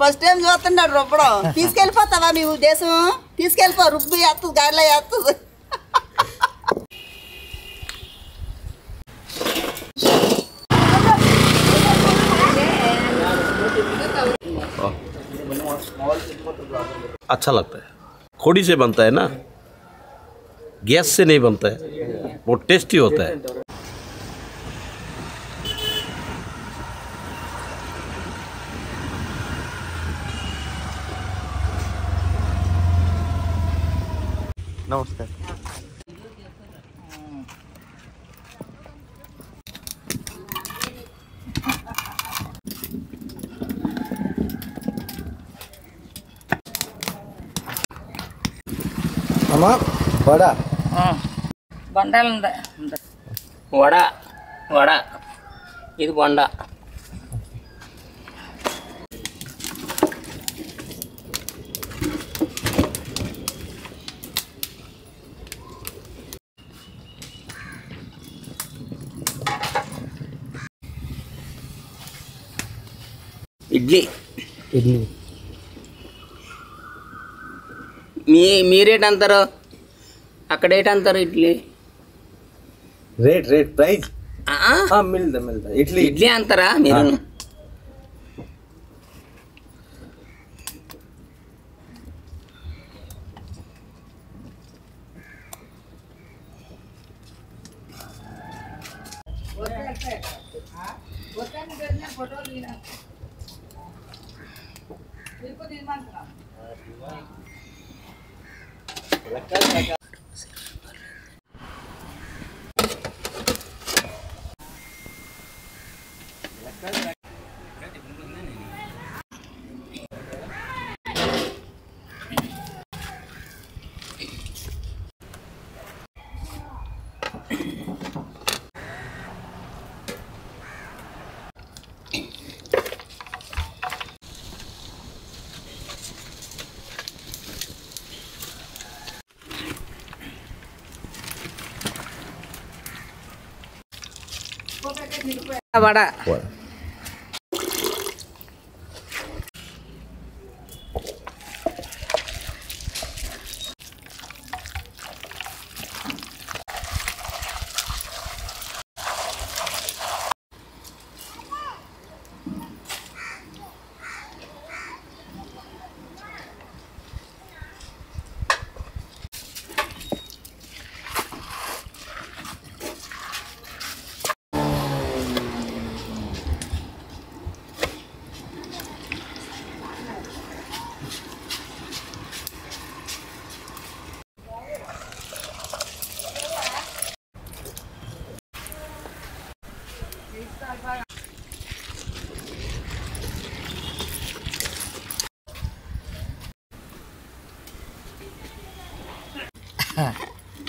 First time చూస్తున్నాడు రుబ్బడం తీసుకెళ్ళిపోతావా మీ ఉద్దేశం తీసుకెళ్ళిపో రుబ్బు వేస్తుంది గాడిలో వేస్తుంది अच्छा लगता है खोड़ी से बनता है ना गैस से नहीं बनता है वो टेस्टी होता है নমস্কার அம்மா வடா பண்டால் வடா வடா இது பண்டா ఇడ్లీ. ఇడ్లీ. మీ మీరేటంటారు అక్కడేటంటారు ఇడ్లీ? Rate rate price? మిల్దా మిల్దా ఇడ్లీ. ఇడ్లీ అంటారా మీరు ఫోటో बिल्कुल निर्माण करा Cámara. Bueno.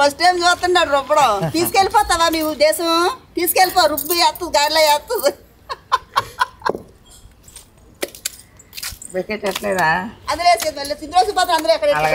ఫస్ట్ టైం చూస్తున్నాడు రుబ్బడం తీసుకెళ్ళిపోతావా మీ ఉద్దేశం తీసుకెళ్ళిపో రుబ్బు వేస్తుంది గాడిలో వేస్తుంది బికెట్ ఎట్లేదా అందులో వేసేది మళ్ళీ తింద్రోసి పోతారు అందరూ ఎక్కడ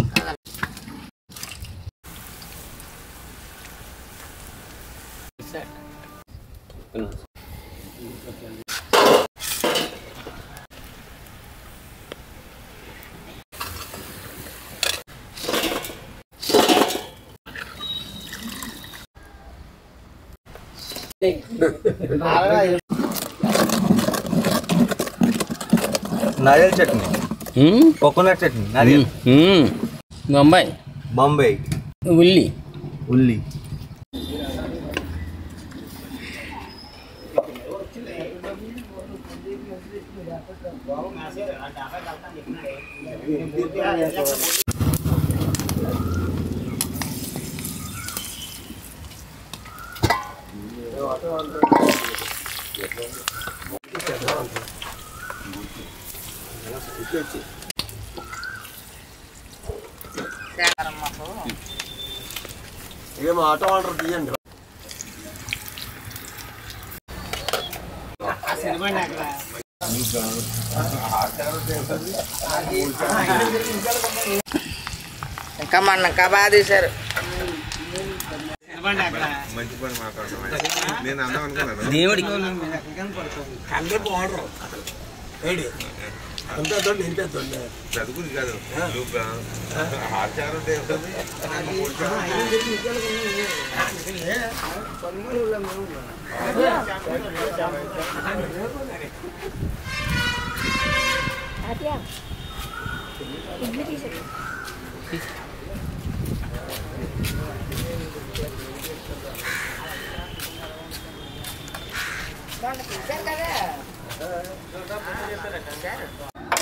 नारियल चटनी कोकोनट चटनी नारियल बम्बई बम्बई उल्ली उल्ली ఇంకా మొన్న ఇంకా బాగా తీశారు अंदर तो नहीं था तो ना जादू को निकालो लोग का हाथ चारों देव तो भी परमल होला मैं हूँ आतिया इतने T shirt Jangan kerja kan ya? Jangan kerja kan ya?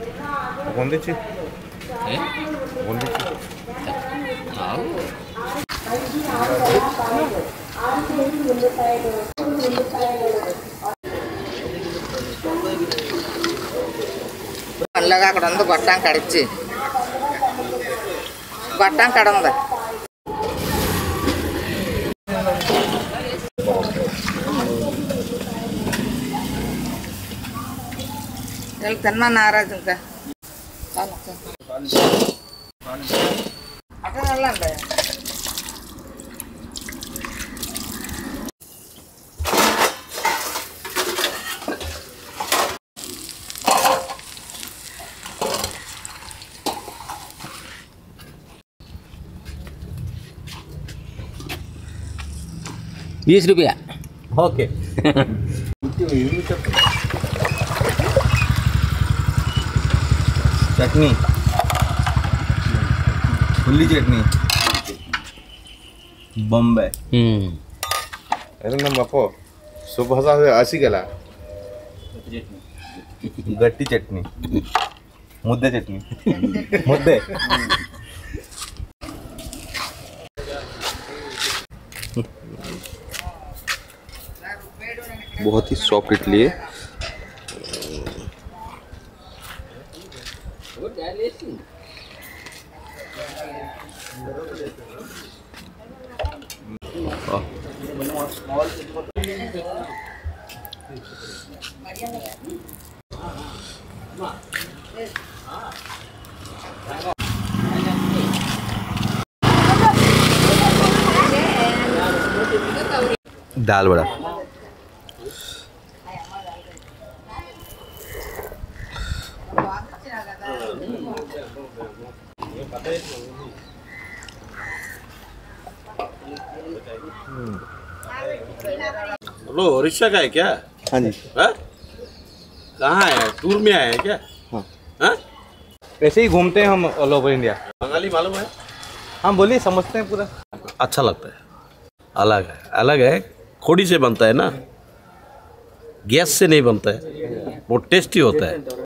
ఎన్నో ఆటో వందించి వందించి మంచి ఆరుదల పాయలు ఆరు కేజీ వీళ్ళు తిన్నా నారాజు ఇంకా చాలు, చాలు. అక్కడ వెళ్ళండి बीस रुपया चटनी। खुली चटनी। बॉम्बे। हम्म। अरे ना बापो सुबह से अशी गेला गट्टी चटनी। मुद्दे चटनी। मुद्दे। बहुत ही सॉफ्ट इडली है। दाल बड़ा लो रिक्शा का है क्या? हाँ जी। हाँ? कहाँ है? टूर में आया है क्या? हाँ। हाँ? वैसे ही घूमते हैं हम ऑल ओवर इंडिया बंगाली मालूम है? हाँ बोलिए समझते हैं पूरा। अच्छा लगता है। अलग है। अलग है खोड़ी से बनता है ना? गैस से नहीं बनता है। वो टेस्टी होता है।